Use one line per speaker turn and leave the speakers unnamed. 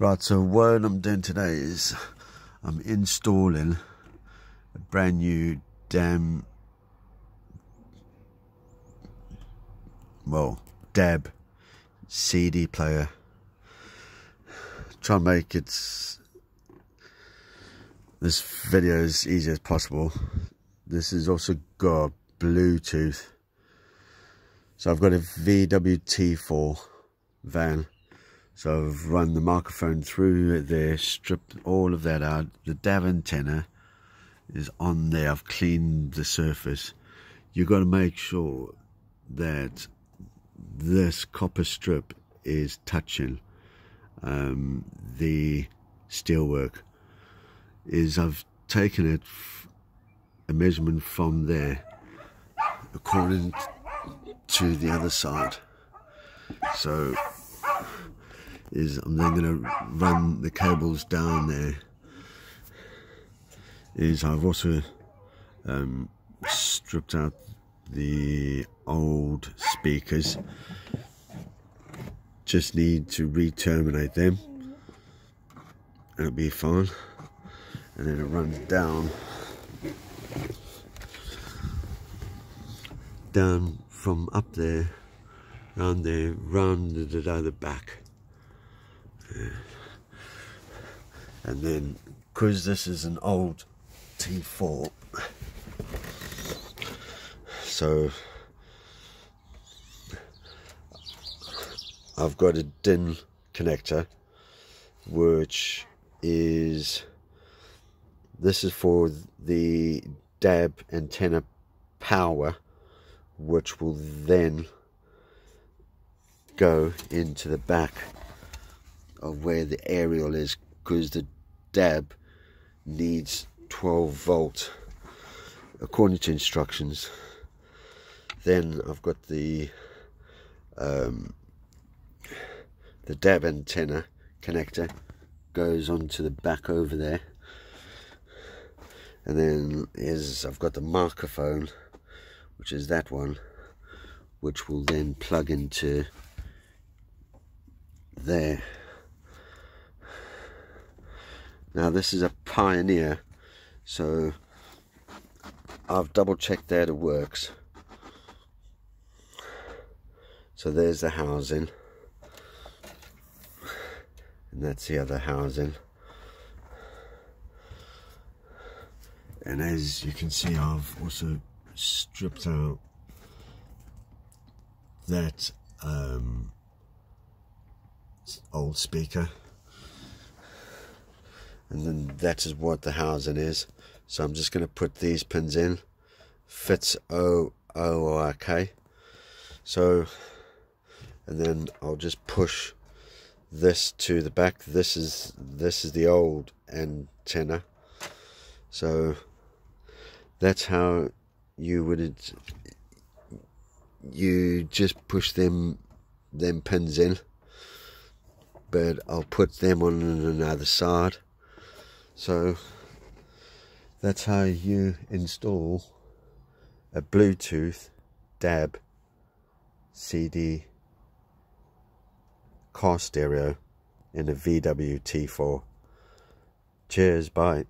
Right, so what I'm doing today is I'm installing a brand new DAM, well, DAB CD player. Try and make it this video as easy as possible. This is also got Bluetooth. So I've got a VWT4 van so I've run the microphone through there, stripped all of that out. The DAB antenna is on there. I've cleaned the surface. You've got to make sure that this copper strip is touching um, the steelwork. Is I've taken it a measurement from there according to the other side. So is I'm then going to run the cables down there. Is I've also um, stripped out the old speakers. Just need to re-terminate them. And it'll be fine. And then it runs down. Down from up there round there round the, the, the back and then because this is an old T4 so I've got a DIN connector which is this is for the DAB antenna power which will then go into the back of where the aerial is because the DAB needs 12 volt according to instructions. Then I've got the um, the DAB antenna connector goes onto the back over there. And then is I've got the microphone which is that one which will then plug into there now this is a Pioneer, so I've double checked that it works. So there's the housing. And that's the other housing. And as you can see, I've also stripped out that um, old speaker and then that is what the housing is. So I'm just going to put these pins in. Fits O O R K. So and then I'll just push this to the back. This is this is the old antenna. So that's how you would you just push them them pins in. But I'll put them on another side so that's how you install a Bluetooth DAB CD car stereo in a VW T4. Cheers, bye.